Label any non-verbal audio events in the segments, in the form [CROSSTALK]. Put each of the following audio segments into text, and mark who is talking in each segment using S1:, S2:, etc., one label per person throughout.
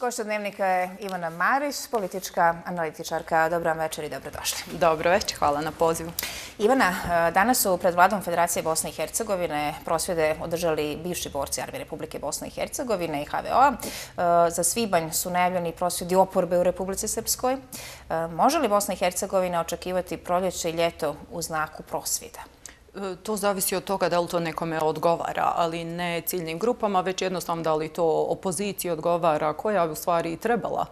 S1: Gošća dnevnika je Ivana Marić, politička analitičarka. Dobro večer i dobrodošli.
S2: Dobro večer, hvala na pozivu.
S1: Ivana, e, danas su pred vladom Federacije Bosne i Hercegovine prosvjede održali bivši borci Armije Republike Bosne i Hercegovine i HVO-a. E, za Svibanj su najavljeni prosvjedi oporbe u Republici Srpskoj. E, može li Bosna i Hercegovina očekivati proljeće i ljeto u znaku prosvjeda?
S2: E, to zavisi od toga da li to nekome odgovara, ali ne ciljnim grupama, već jednostavno da li to opoziciji odgovara, koja bi u stvari trebala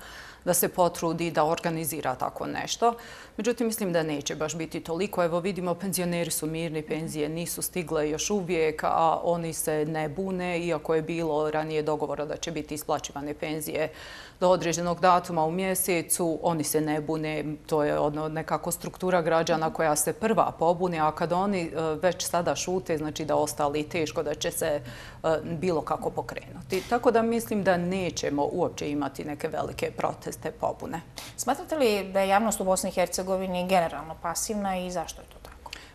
S2: da se potrudi da organizira tako nešto. Međutim, mislim da neće baš biti toliko. Evo vidimo, penzioneri su mirni, penzije nisu stigle još uvijek, a oni se ne bune, iako je bilo ranije dogovora da će biti isplaćivane penzije do određenog datuma u mjesecu, oni se ne bune, to je ono nekako struktura građana koja se prva pobune, a kad oni e, već sada šute, znači da ostali teško da će se e, bilo kako pokrenuti. Tako da mislim da nećemo uopće imati neke velike proteste pobune.
S1: Smatrate li da je javnost u Bosni i Hercegovini generalno pasivna i zašto je to?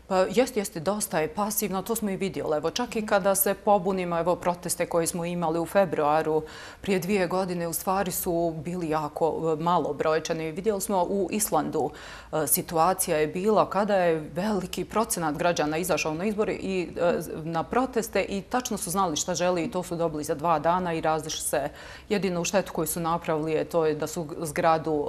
S2: Pa jeste, jeste, dosta je pasivno, to smo i vidjeli. Evo, čak i kada se pobunimo, evo, proteste koje smo imali u februaru prije dvije godine, u stvari su bili jako e, malo brojčani. Vidjeli smo u Islandu, e, situacija je bila kada je veliki procenat građana izašao na izbori i e, na proteste i tačno su znali šta želi i to su dobili za dva dana i razliš se. Jedino u štetu koju su napravili je to je da su zgradu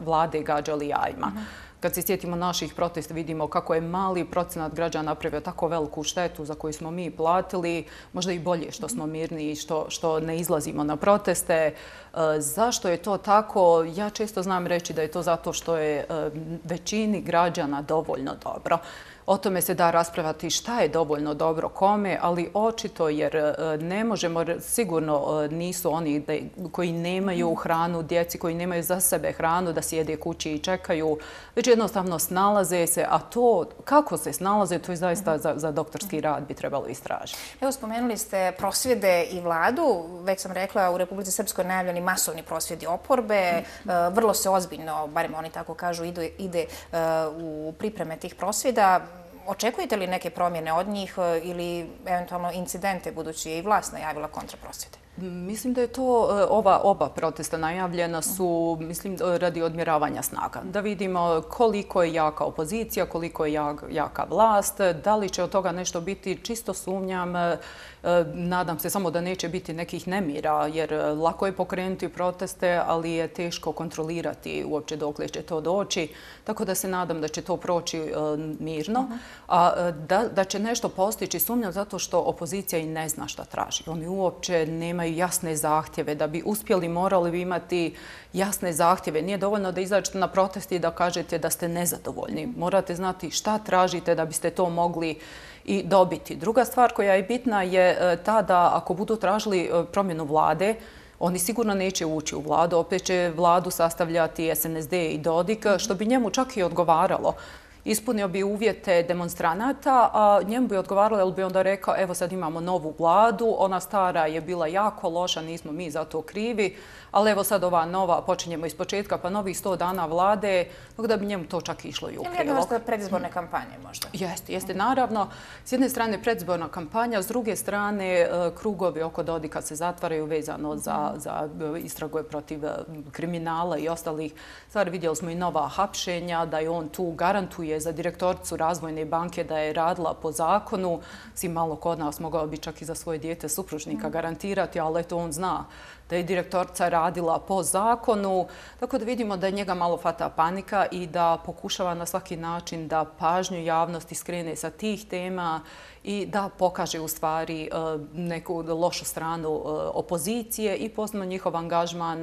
S2: vlade gađali jajima kad se sjetimo naših protesta, vidimo kako je mali procenat građana napravio tako veliku štetu za koju smo mi platili. Možda i bolje što smo mirni i što, što ne izlazimo na proteste. E, zašto je to tako? Ja često znam reći da je to zato što je e, većini građana dovoljno dobro. O tome se da raspravati šta je dovoljno dobro kome, ali očito jer e, ne možemo, sigurno e, nisu oni koji nemaju hranu, djeci koji nemaju za sebe hranu da sjede kući i čekaju, već jednostavno snalaze se, a to kako se snalaze, to je zaista za, za doktorski rad bi trebalo istražiti.
S1: Evo, spomenuli ste prosvjede i vladu. Već sam rekla, u Republici Srpskoj najavljeni masovni prosvjedi oporbe. E, vrlo se ozbiljno, barem oni tako kažu, ide, ide u pripreme tih prosvjeda. Očekujete li neke promjene od njih e, ili eventualno incidente budući je i vlast najavila kontraprosvjede?
S2: Mislim da je to e, ova oba protesta najavljena su mislim radi odmjeravanja snaga. Da vidimo koliko je jaka opozicija, koliko je jaka vlast, da li će od toga nešto biti čisto sumnjam. E, e, nadam se samo da neće biti nekih nemira jer lako je pokrenuti proteste, ali je teško kontrolirati uopće dok li će to doći. Tako da se nadam da će to proći mirno. A da će nešto postići sumnjam zato što opozicija i ne zna šta traži. Oni uopće nemaju imaju jasne zahtjeve. Da bi uspjeli, morali bi imati jasne zahtjeve. Nije dovoljno da izađete na protesti i da kažete da ste nezadovoljni. Morate znati šta tražite da biste to mogli i dobiti. Druga stvar koja je bitna je e, ta da ako budu tražili e, promjenu vlade, oni sigurno neće ući u vladu. Opet će vladu sastavljati SNSD i Dodik, što bi njemu čak i odgovaralo ispunio bi uvjete demonstranata, a njemu bi odgovaralo, jer bi onda rekao, evo sad imamo novu vladu, ona stara je bila jako loša, nismo mi za to krivi, ali evo sad ova nova, počinjemo iz početka, pa novih sto dana vlade, tako da bi njemu to čak išlo i u prilog.
S1: Ili jedna vrsta predizborne kampanje možda?
S2: Jeste, jeste, naravno. S jedne strane predizborna kampanja, s druge strane e, krugovi oko Dodika se zatvaraju vezano za, za e, istraguje protiv e, kriminala i ostalih stvari. Vidjeli smo i nova hapšenja, da je on tu garantuje za direktoricu razvojne banke da je radila po zakonu. Si malo kod nas mogao bi čak i za svoje dijete supružnika garantirati, ali to on zna da je direktorca radila po zakonu, tako da vidimo da njega malo fata panika i da pokušava na svaki način da pažnju javnosti skrene sa tih tema i da pokaže u stvari e, neku lošu stranu e, opozicije i poznamo njihov angažman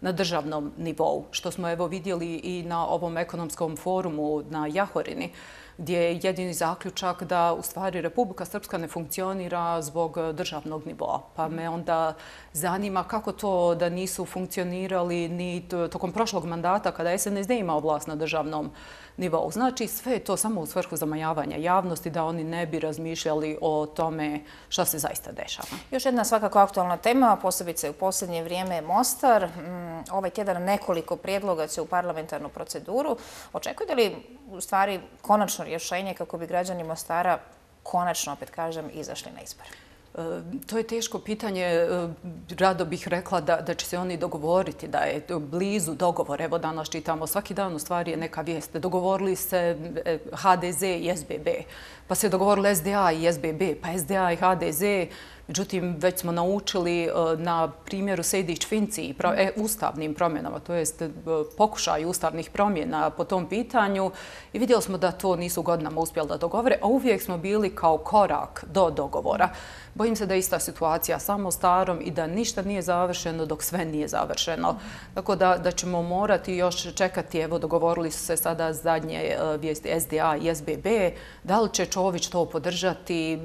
S2: na državnom nivou, što smo evo vidjeli i na ovom ekonomskom forumu na Jahorini, gdje je jedini zaključak da u stvari Republika Srpska ne funkcionira zbog državnog nivoa. Pa me onda zanima kako to da nisu funkcionirali ni tokom prošlog mandata kada SNSD imao vlast na državnom nivou. Znači sve je to samo u svrhu zamajavanja javnosti da oni ne bi razmišljali o tome šta se zaista dešava.
S1: Još jedna svakako aktualna tema, posebice u posljednje vrijeme je Mostar. Mm, ovaj tjedan nekoliko prijedloga će u parlamentarnu proceduru. Očekujete li u stvari konačno rješenje kako bi građani Mostara konačno, opet kažem, izašli na izbor?
S2: E, to je teško pitanje. E, rado bih rekla da, da će se oni dogovoriti, da je blizu dogovor. Evo danas čitamo, svaki dan u stvari je neka vijest. Dogovorili se e, HDZ i SBB, pa se dogovorili SDA i SBB, pa SDA i HDZ. Međutim, već smo naučili e, na primjeru Sejdić-Finci i e, ustavnim promjenama, to jest e, pokušaj ustavnih promjena po tom pitanju i vidjeli smo da to nisu godinama uspjeli da dogovore, a uvijek smo bili kao korak do dogovora. Bojim se da je ista situacija samo starom i da ništa nije završeno dok sve nije završeno. Tako da, da ćemo morati još čekati, evo dogovorili su se sada zadnje vijesti SDA i SBB, da li će Čović to podržati,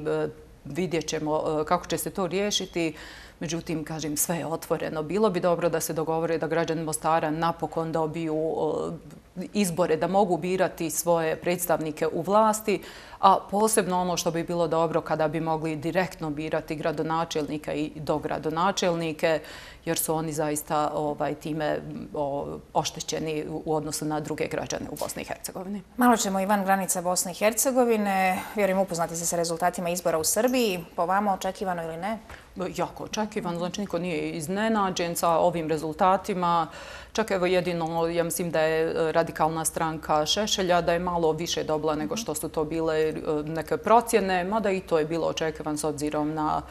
S2: vidjet ćemo e, kako će se to riješiti. Međutim, kažem, sve je otvoreno. Bilo bi dobro da se dogovore da građani Mostara napokon dobiju e, izbore, da mogu birati svoje predstavnike u vlasti, a posebno ono što bi bilo dobro kada bi mogli direktno birati gradonačelnika i dogradonačelnike, jer su oni zaista ovaj, time oštećeni u odnosu na druge građane u Bosni i Hercegovini.
S1: Malo ćemo i van granica Bosne i Hercegovine. Vjerujem upoznati se sa rezultatima izbora u Srbiji. Po vama očekivano ili ne?
S2: Jako očekivano. Znači, niko nije iznenađen sa ovim rezultatima. Čak evo jedino, ja mislim da je radikalna stranka Šešelja, da je malo više dobila nego što su to bile E, neke procjene, mada i to je bilo očekivan s obzirom na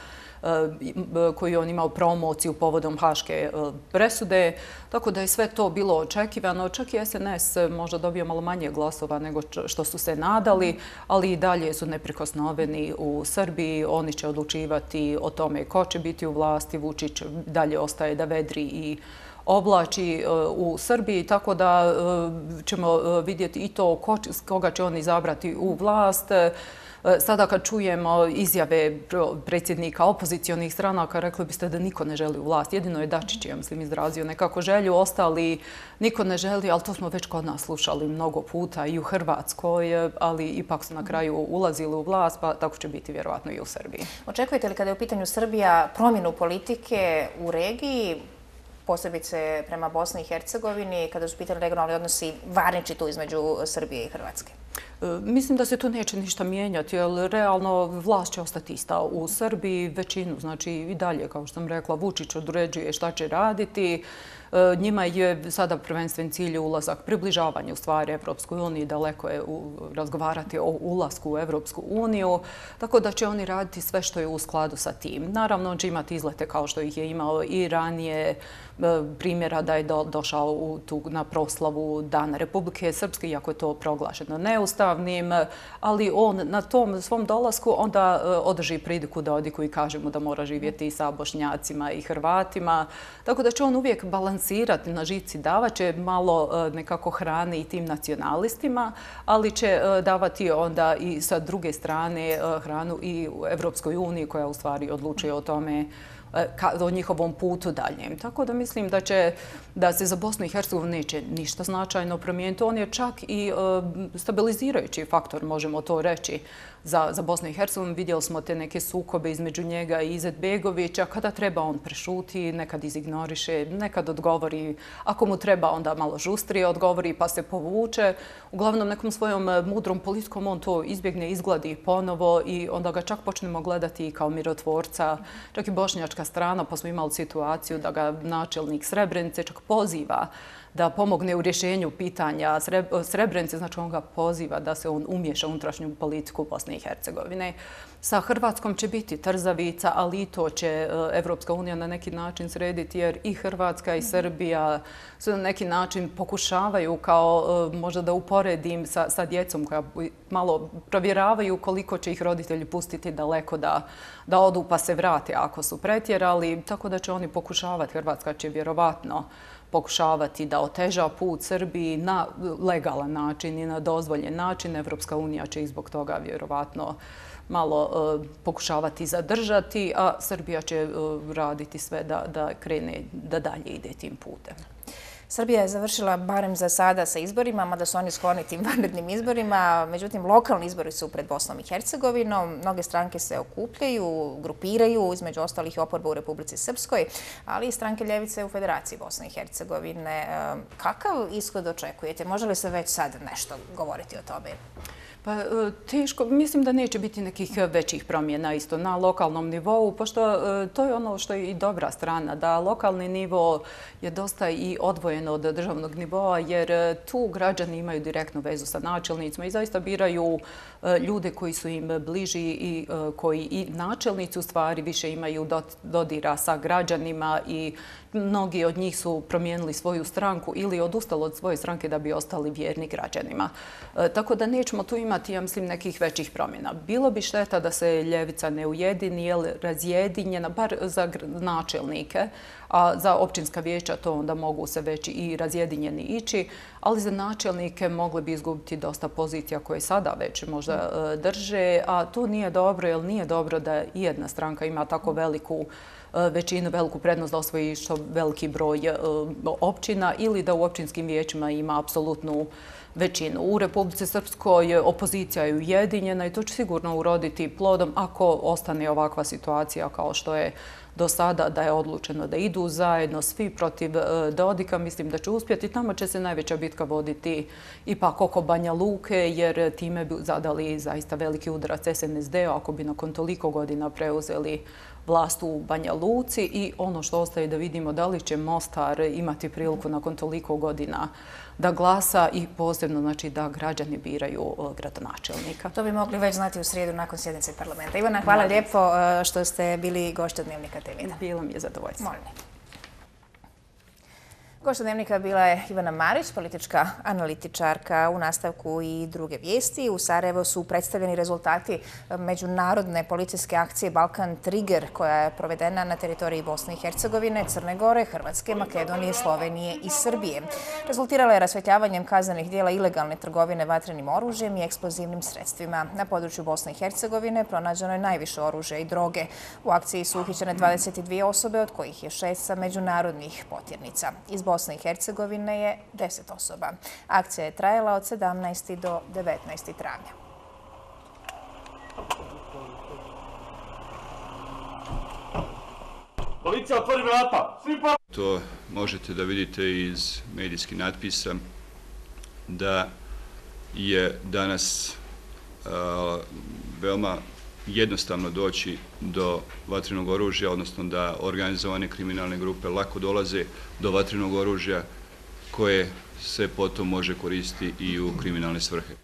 S2: e, e, koji on imao promociju povodom Haške presude. Tako da je sve to bilo očekivano. Čak i SNS možda dobio malo manje glasova nego što su se nadali, ali i dalje su neprikosnoveni u Srbiji. Oni će odlučivati o tome ko će biti u vlasti. Vučić dalje ostaje da vedri i oblači e, u Srbiji, tako da e, ćemo e, vidjeti i to koga će oni izabrati u vlast. Sada kad čujemo izjave predsjednika opozicijonih stranaka, rekli biste da niko ne želi u vlast. Jedino je Dačić, ja mislim, izrazio nekako želju. Ostali niko ne želi, ali to smo već kod nas slušali mnogo puta i u Hrvatskoj, ali ipak su na kraju ulazili u vlast, pa tako će biti vjerovatno i u Srbiji.
S1: Očekujete li kada je u pitanju Srbija promjenu politike u regiji, posebice prema Bosni i Hercegovini, kada su pitali regionalni odnosi varniči tu između Srbije i Hrvatske?
S2: E, mislim da se tu neće ništa mijenjati, jer realno vlast će ostati ista u Srbiji, većinu, znači i dalje, kao što sam rekla, Vučić određuje šta će raditi. E, njima je sada prvenstven cilj ulazak, približavanje u stvari Evropskoj uniji, daleko je razgovarati o ulasku u Evropsku uniju, tako da će oni raditi sve što je u skladu sa tim. Naravno, on će imati izlete kao što ih je imao i ranije, e, primjera da je došao na proslavu Dana Republike Srpske, iako je to proglašeno neustavnim, e, ali on na tom svom dolasku onda održi pridiku da odiku i kažemo da mora živjeti sa bošnjacima i hrvatima, tako da će on uvijek balansirati balansirati na žici, davaće malo e, nekako hrane i tim nacionalistima, ali će e, davati onda i sa druge strane e, hranu i u Evropskoj uniji koja u stvari odlučuje o tome E, o njihovom putu daljem. Tako da mislim da će da se za Bosnu i Hercegovinu neće ništa značajno promijeniti. On je čak i e, stabilizirajući faktor, možemo to reći, za, za Bosnu i Hercegovinu. Vidjeli smo te neke sukobe između njega i Izet Begovića. Kada treba, on prešuti, nekad izignoriše, nekad odgovori. Ako mu treba, onda malo žustrije odgovori pa se povuče. Uglavnom, nekom svojom e, mudrom politikom on to izbjegne, izgladi ponovo i onda ga čak počnemo gledati kao mirotvorca. Čak i bošnjačka strana, pa smo imali situaciju da ga načelnik Srebrenice čak poziva da pomogne u rješenju pitanja Srebrenice, znači on ga poziva da se on umješa unutrašnju politiku Bosne i Hercegovine. Sa Hrvatskom će biti trzavica, ali i to će e, Evropska unija na neki način srediti, jer i Hrvatska i Srbija su na neki način pokušavaju kao e, možda da uporedim sa, sa djecom koja malo provjeravaju koliko će ih roditelji pustiti daleko da, da odu pa se vrate ako su pretjerali. Tako da će oni pokušavati, Hrvatska će vjerovatno pokušavati da oteža put Srbiji na legalan način i na dozvoljen način. Evropska unija će zbog toga vjerovatno malo e, pokušavati zadržati, a Srbija će e, raditi sve da, da krene, da dalje ide tim putem.
S1: Srbija je završila barem za sada sa izborima, mada su oni skloni tim [LAUGHS] vanrednim izborima. Međutim, lokalni izbori su pred Bosnom i Hercegovinom. Mnoge stranke se okupljaju, grupiraju, između ostalih oporba u Republici Srpskoj, ali i stranke Ljevice u Federaciji Bosne i Hercegovine. E, kakav ishod očekujete? Može li se već sad nešto govoriti o tome?
S2: Pa e, teško, mislim da neće biti nekih većih promjena isto na lokalnom nivou, pošto e, to je ono što je i dobra strana, da lokalni nivo je dosta i odvojeno od državnog nivoa, jer e, tu građani imaju direktnu vezu sa načelnicima i zaista biraju ljude koji su im bliži i koji i načelnici u stvari više imaju dodira sa građanima i mnogi od njih su promijenili svoju stranku ili odustali od svoje stranke da bi ostali vjerni građanima. Tako da nećemo tu imati imati, ja mislim, nekih većih promjena. Bilo bi šteta da se ljevica ne ujedini, jer razjedinjena, bar za načelnike, a za općinska vijeća to onda mogu se već i razjedinjeni ići, ali za načelnike mogli bi izgubiti dosta pozicija koje sada već možda e, drže, a to nije dobro, jer nije dobro da jedna stranka ima tako veliku e, E, većinu, veliku prednost da osvoji što veliki broj e, općina ili da u općinskim vijećima ima apsolutnu većinu. U Republice Srpskoj opozicija je ujedinjena i to će sigurno uroditi plodom ako ostane ovakva situacija kao što je do sada da je odlučeno da idu zajedno svi protiv e, Dodika. Mislim da će uspjeti. Tamo će se najveća bitka voditi ipak oko Banja Luke jer time bi zadali zaista veliki udarac SNSD ako bi nakon toliko godina preuzeli vlast u Banja Luci i ono što ostaje da vidimo da li će Mostar imati priliku nakon toliko godina da glasa i posebno znači, da građani biraju gradonačelnika.
S1: To bi mogli već znati u srijedu nakon sjednice parlamenta. Ivana, hvala lijepo e, što ste bili gošće Dnevnika TV.
S2: Bilo mi je zadovoljstvo.
S1: Molim. Gošta dnevnika bila je Ivana Marić, politička analitičarka u nastavku i druge vijesti. U Sarajevo su predstavljeni rezultati međunarodne policijske akcije Balkan Trigger koja je provedena na teritoriji Bosne i Hercegovine, Crne Gore, Hrvatske, Makedonije, Slovenije i Srbije. Rezultirala je rasvetljavanjem kaznenih dijela ilegalne trgovine vatrenim oružjem i eksplozivnim sredstvima. Na području Bosne i Hercegovine pronađeno je najviše oružja i droge. U akciji su uhićene 22 osobe, od kojih je šest sa međunarodnih potjernica. Iz Bosne i Hercegovine je 10 osoba. Akcija je trajala od 17. do 19. travnja.
S3: Policija, otvori vrata! Svi pa...
S4: To možete da vidite iz medijskih natpisa da je danas veoma jednostavno doći do vatrenog oružja, odnosno da organizovane kriminalne grupe lako dolaze do vatrenog oružja koje se potom može koristiti i u kriminalne svrhe.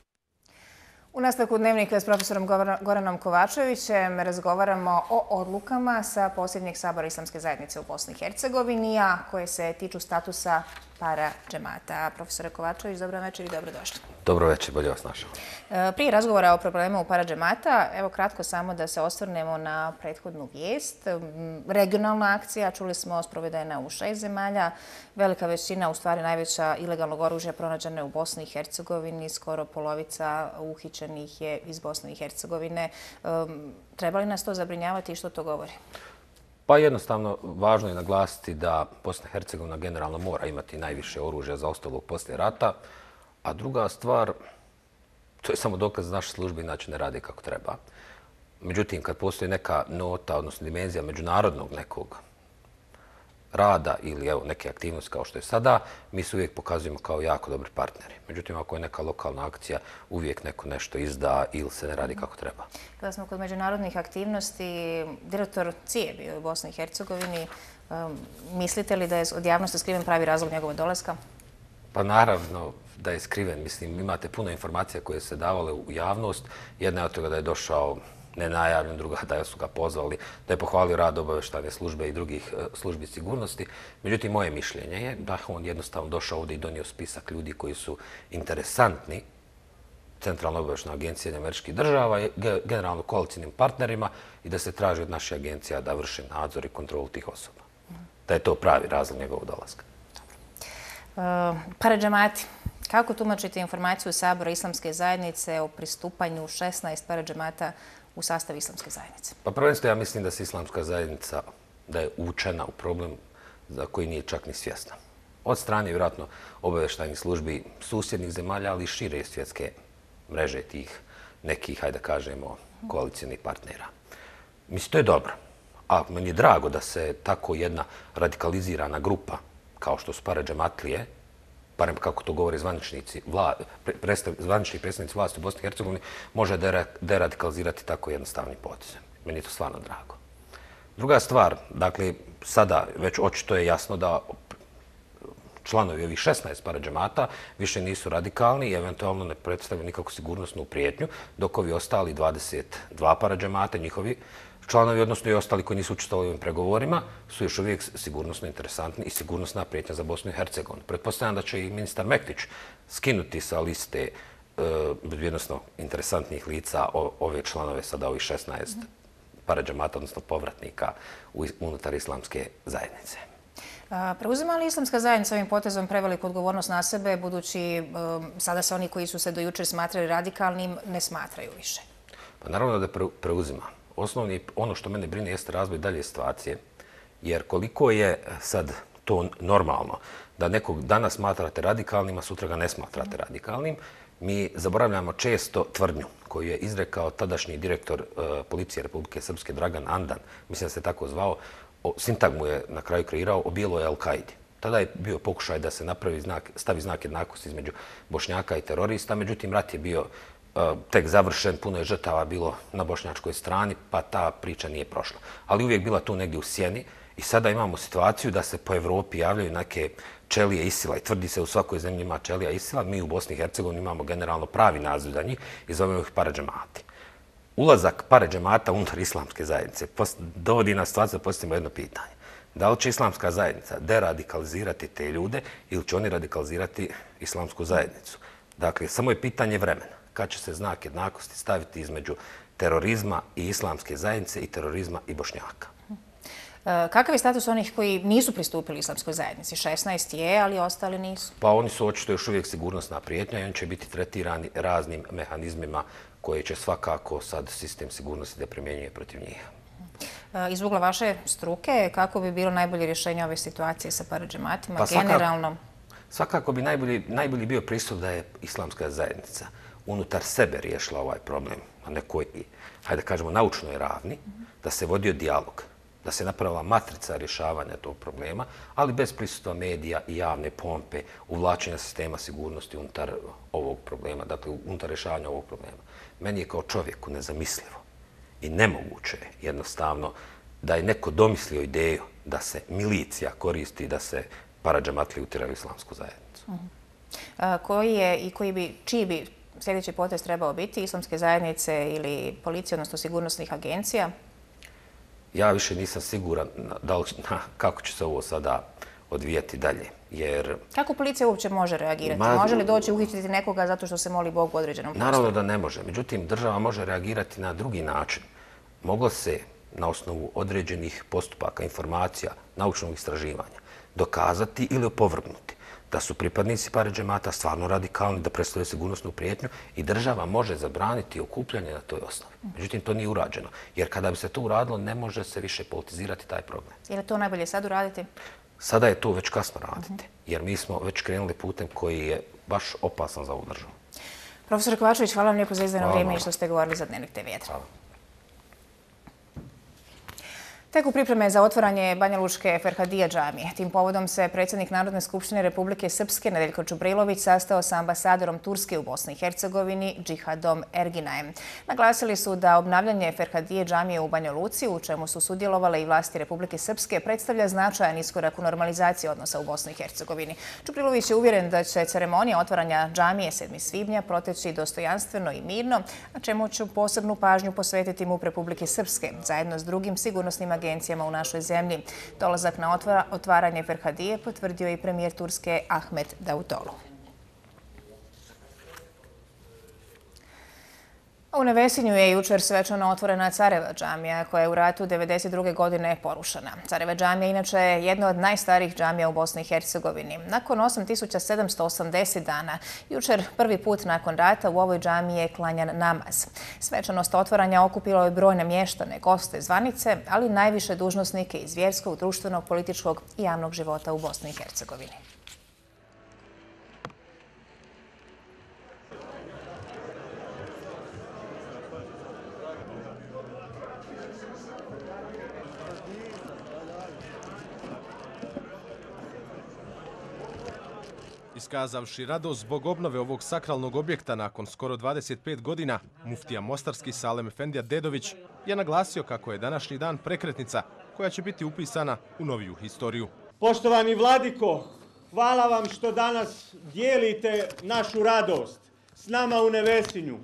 S1: U nastavku dnevnika s profesorom Goranom Kovačevićem razgovaramo o odlukama sa posljednjeg sabora Islamske zajednice u Bosni i Hercegovini, a koje se tiču statusa para džemata. Profesore Kovačević, dobro večer i dobrodošli.
S5: Dobro večer, bolje vas našao.
S1: E, prije razgovora o problemu para džemata, evo kratko samo da se ostvrnemo na prethodnu vijest. Regionalna akcija, čuli smo, sprovedena u šest zemalja. Velika većina, u stvari najveća ilegalnog oružja pronađena je u Bosni i Hercegovini. Skoro polovica uhićenih je iz Bosne i Hercegovine. Treba li nas to zabrinjavati i što to govori?
S5: Pa jednostavno, važno je naglasiti da Bosna i Hercegovina generalno mora imati najviše oružja za ostalog poslije rata. A druga stvar, to je samo dokaz da naše službe inače ne rade kako treba. Međutim, kad postoji neka nota, odnosno dimenzija međunarodnog nekog rada ili evo, neke aktivnosti kao što je sada, mi se uvijek pokazujemo kao jako dobri partneri. Međutim, ako je neka lokalna akcija, uvijek neko nešto izda ili se ne radi kako treba.
S1: Kada smo kod međunarodnih aktivnosti, direktor Cije bio u Bosni i Hercegovini, um, mislite li da je od javnosti skriven pravi razlog njegove dolaska?
S5: Pa naravno da je skriven. Mislim, imate puno informacija koje se davale u javnost. Jedna je od toga da je došao nenajavljen, druga [LAUGHS] da su ga pozvali, da je pohvalio rad obaveštane službe i drugih e, službi sigurnosti. Međutim, moje mišljenje je da on jednostavno došao ovdje i donio spisak ljudi koji su interesantni Centralna obaveštana agencija američkih država, generalno koalicijnim partnerima i da se traži od naše agencija da vrši nadzor i kontrolu tih osoba. Da je to pravi razlog njegovog dolaska.
S1: Uh, e, Paradžamati, kako tumačite informaciju Sabora Islamske zajednice o pristupanju 16 paradžamata u sastav islamske zajednice?
S5: Pa prvenstvo ja mislim da se islamska zajednica da je učena u problem za koji nije čak ni svjesna. Od strane, vjerojatno, obaveštajnih službi susjednih zemalja, ali i šire svjetske mreže tih nekih, hajde da kažemo, koalicijenih partnera. Mislim, to je dobro. A meni je drago da se tako jedna radikalizirana grupa, kao što su Pare Džematlije, barem kako to govore zvaničnici, vla, predstav, zvanični predstavnici vlasti u Bosni i Hercegovini, može deradikalizirati tako jednostavni potez. Meni je to stvarno drago. Druga stvar, dakle, sada već očito je jasno da članovi ovih 16 parađamata više nisu radikalni i eventualno ne predstavljaju nikakvu sigurnosnu prijetnju, dok ovi ostali 22 parađamata, njihovi članovi, odnosno i ostali koji nisu učestvovali u ovim pregovorima, su još uvijek sigurnosno interesantni i sigurnosna prijetnja za Bosnu i Hercegovinu. Pretpostavljam da će i ministar Mektić skinuti sa liste e, bezbjednostno interesantnih lica ove članove sada ovih 16 parađamata, odnosno povratnika unutar islamske zajednice.
S1: Preuzima li islamska zajednica ovim potezom preveliku odgovornost na sebe, budući sada se oni koji su se do jučer smatrali radikalnim ne smatraju više?
S5: Pa naravno da preuzima. Osnovni, ono što mene brine jeste razvoj dalje situacije, jer koliko je sad to normalno da nekog danas smatrate radikalnim, a sutra ga ne smatrate radikalnim, mi zaboravljamo često tvrdnju koju je izrekao tadašnji direktor uh, policije Republike Srpske Dragan Andan, mislim da se tako zvao, o, sintagmu je na kraju kreirao o bijeloj Al-Qaidi. Tada je bio pokušaj da se napravi znak, stavi znak jednakosti između bošnjaka i terorista, međutim rat je bio E, tek završen, puno je žrtava bilo na bošnjačkoj strani, pa ta priča nije prošla. Ali uvijek bila tu negdje u sjeni i sada imamo situaciju da se po Evropi javljaju neke čelije Isila i tvrdi se u svakoj zemlji ima čelija Isila. Mi u Bosni i Hercegovini imamo generalno pravi naziv za njih i zovemo ih parađemati. Ulazak parađemata unutar islamske zajednice dovodi na situaciju da postavimo jedno pitanje. Da li će islamska zajednica deradikalizirati te ljude ili će oni radikalizirati islamsku zajednicu? Dakle, samo je pitanje vremena. Kad će se znak jednakosti staviti između terorizma i islamske zajednice i terorizma i bošnjaka?
S1: E, kakav je status onih koji nisu pristupili islamskoj zajednici? 16 je, ali ostali nisu.
S5: Pa oni su očito još uvijek sigurnosna prijetnja i oni će biti tretirani raznim mehanizmima koje će svakako sad sistem sigurnosti da primjenjuje protiv njih.
S1: E, iz ugla vaše struke, kako bi bilo najbolje rješenje ove situacije sa parađematima pa generalno?
S5: Svakako bi najbolji, najbolji bio pristup da je islamska zajednica unutar sebe riješila ovaj problem na nekoj, hajde kažemo, naučnoj ravni, da se vodio dijalog da se napravila matrica rješavanja tog problema, ali bez prisustva medija i javne pompe, uvlačenja sistema sigurnosti unutar ovog problema, dakle unutar rješavanja ovog problema. Meni je kao čovjeku nezamislivo i nemoguće jednostavno da je neko domislio ideju da se milicija koristi da se parađamatli utiraju islamsku zajednicu. Mhm. Uh
S1: -huh. koji je i koji bi, čiji bi sljedeći potest trebao biti islamske zajednice ili policije, odnosno sigurnosnih agencija?
S5: ja više nisam siguran da li, na, kako će se ovo sada odvijati dalje. Jer,
S1: kako policija uopće može reagirati? Ma, može li doći uhititi nekoga zato što se moli Bog u određenom prostoru?
S5: Naravno da ne može. Međutim, država može reagirati na drugi način. Moglo se na osnovu određenih postupaka, informacija, naučnog istraživanja dokazati ili opovrgnuti da su pripadnici pare džemata stvarno radikalni, da predstavljaju sigurnosnu prijetnju i država može zabraniti okupljanje na toj osnovi. Međutim, to nije urađeno. Jer kada bi se to uradilo, ne može se više politizirati taj problem.
S1: Je li to najbolje sad uraditi?
S5: Sada je to već kasno raditi. Jer mi smo već krenuli putem koji je baš opasan za ovu državu.
S1: Profesor Kovačević, hvala vam lijepo za izdano vrijeme i što ste govorili za Dnevnik TV. Hvala. Tek u pripreme za otvaranje Banja Lučke Ferhadija džamije. Tim povodom se predsjednik Narodne skupštine Republike Srpske Nedeljko Čubrilović sastao sa ambasadorom Turske u Bosni i Hercegovini, Džihadom Erginajem. Naglasili su da obnavljanje Ferhadije džamije u Banja Luci, u čemu su sudjelovale i vlasti Republike Srpske, predstavlja značajan iskorak u normalizaciji odnosa u Bosni i Hercegovini. Čubrilović je uvjeren da će ceremonija otvaranja džamije 7. svibnja proteći dostojanstveno i mirno, a čemu ću posebnu pažnju posvetiti mu Republike Srpske, zajedno s drugim sigurnosnim agencijama u našoj zemlji. Dolazak na otvaranje Ferhadije potvrdio i premijer Turske Ahmet Davutoglu. U Nevesinju je jučer svečano otvorena Careva džamija koja je u ratu 1992. godine porušena. Careva džamija inače je jedna od najstarijih džamija u Bosni i Hercegovini. Nakon 8780 dana, jučer prvi put nakon rata u ovoj džamiji je klanjan namaz. Svečanost otvoranja okupilo je brojne mještane, goste, zvanice, ali najviše dužnosnike iz vjerskog, društvenog, političkog i javnog života u Bosni i Hercegovini.
S6: Iskazavši radost zbog obnove ovog sakralnog objekta nakon skoro 25 godina, muftija Mostarski Salem Efendija Dedović je naglasio kako je današnji dan prekretnica koja će biti upisana u noviju historiju.
S7: Poštovani Vladiko, hvala vam što danas dijelite našu radost s nama u Nevesinju.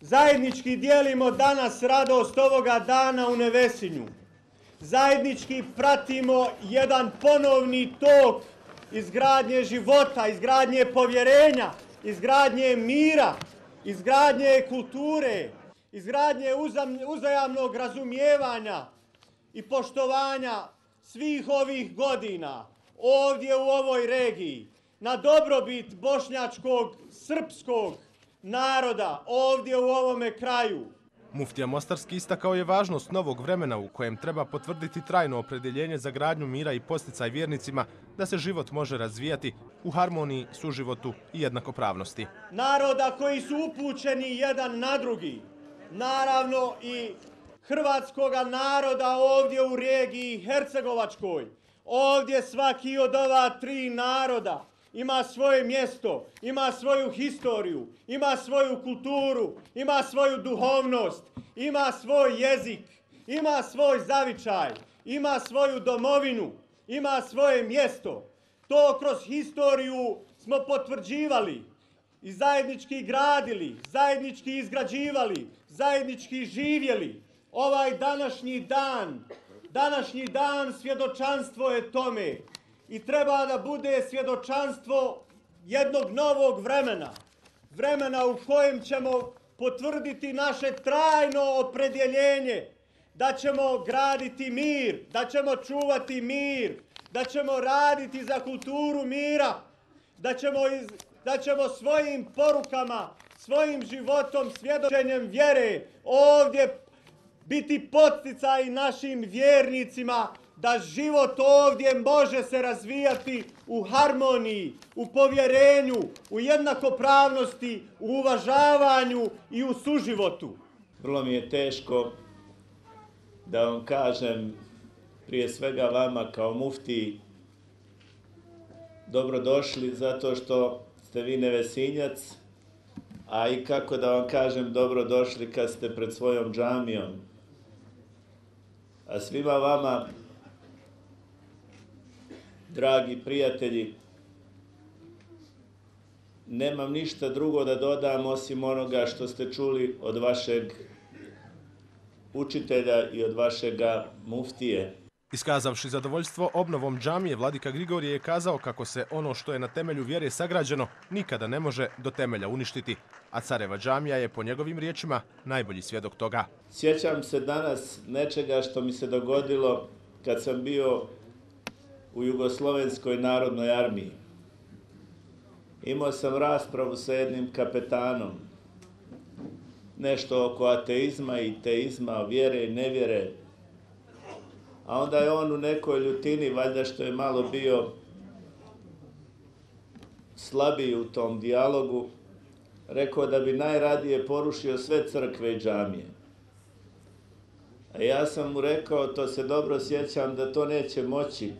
S7: Zajednički dijelimo danas radost ovoga dana u Nevesinju. Zajednički pratimo jedan ponovni tok izgradnje života, izgradnje povjerenja, izgradnje mira, izgradnje kulture, izgradnje uzajamnog razumijevanja i poštovanja svih ovih godina ovdje u ovoj regiji na dobrobit bošnjačkog, srpskog naroda ovdje u ovome kraju.
S6: Muftija Mostarski istakao je važnost novog vremena u kojem treba potvrditi trajno opredeljenje za gradnju mira i posticaj vjernicima da se život može razvijati u harmoniji, suživotu i jednakopravnosti.
S7: Naroda koji su upućeni jedan na drugi, naravno i hrvatskoga naroda ovdje u regiji Hercegovačkoj, ovdje svaki od ova tri naroda ima svoje mjesto, ima svoju historiju, ima svoju kulturu, ima svoju duhovnost, ima svoj jezik, ima svoj zavičaj, ima svoju domovinu, ima svoje mjesto. To kroz historiju smo potvrđivali i zajednički gradili, zajednički izgrađivali, zajednički živjeli. Ovaj današnji dan, današnji dan svjedočanstvo je tome i treba da bude svjedočanstvo jednog novog vremena. Vremena u kojem ćemo potvrditi naše trajno opredjeljenje da ćemo graditi mir, da ćemo čuvati mir, da ćemo raditi za kulturu mira, da ćemo, iz, da ćemo svojim porukama, svojim životom, svjedočenjem vjere ovdje biti podsticaj našim vjernicima da život ovdje može se razvijati u harmoniji, u povjerenju, u jednakopravnosti, u uvažavanju i u suživotu.
S8: Vrlo mi je teško da vam kažem prije svega vama kao mufti dobrodošli zato što ste vi nevesinjac, a i kako da vam kažem dobrodošli kad ste pred svojom džamijom. A svima vama dragi prijatelji, nemam ništa drugo da dodam osim onoga što ste čuli od vašeg učitelja i od vašega muftije.
S6: Iskazavši zadovoljstvo obnovom džamije, Vladika Grigorije je kazao kako se ono što je na temelju vjere sagrađeno nikada ne može do temelja uništiti, a Careva džamija je po njegovim riječima najbolji svjedok toga.
S8: Sjećam se danas nečega što mi se dogodilo kad sam bio u Jugoslovenskoj narodnoj armiji. Imao sam raspravu sa jednim kapetanom, nešto oko ateizma i teizma, vjere i nevjere. A onda je on u nekoj ljutini, valjda što je malo bio slabiji u tom dijalogu, rekao da bi najradije porušio sve crkve i džamije. A ja sam mu rekao, to se dobro sjećam, da to neće moći,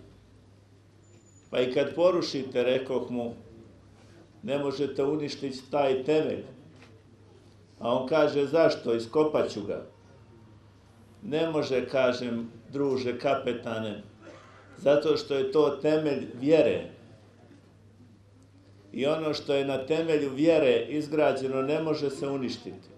S8: Pa i kad porušite, rekoh mu, ne možete uništiti taj temelj. A on kaže, zašto? Iskopaću ga. Ne može, kažem, druže kapetane, zato što je to temelj vjere. I ono što je na temelju vjere izgrađeno ne može se uništiti.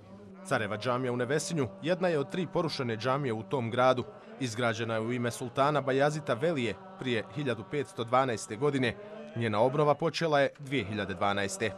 S6: Careva džamija u Nevesinju jedna je od tri porušene džamije u tom gradu. Izgrađena je u ime sultana Bajazita Velije prije 1512. godine. Njena obnova počela je 2012.